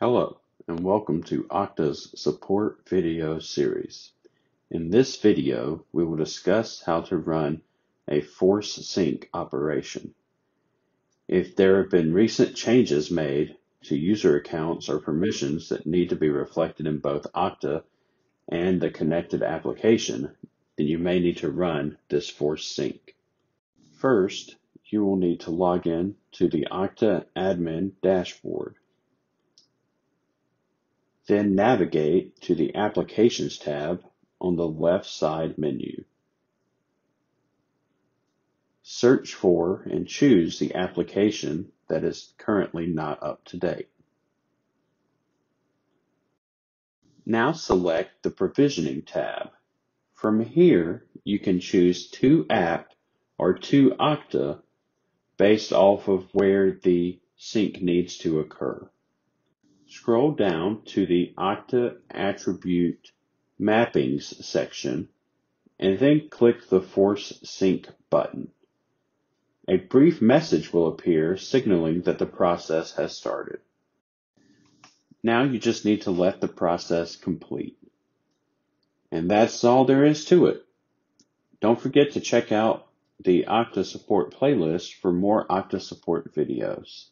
Hello, and welcome to Okta's support video series. In this video, we will discuss how to run a force sync operation. If there have been recent changes made to user accounts or permissions that need to be reflected in both Okta and the connected application, then you may need to run this force sync. First, you will need to log in to the Okta admin dashboard. Then navigate to the Applications tab on the left side menu. Search for and choose the application that is currently not up to date. Now select the Provisioning tab. From here, you can choose To App or to Okta based off of where the sync needs to occur. Scroll down to the Okta Attribute Mappings section and then click the Force Sync button. A brief message will appear signaling that the process has started. Now you just need to let the process complete. And that's all there is to it. Don't forget to check out the Okta support playlist for more Okta support videos.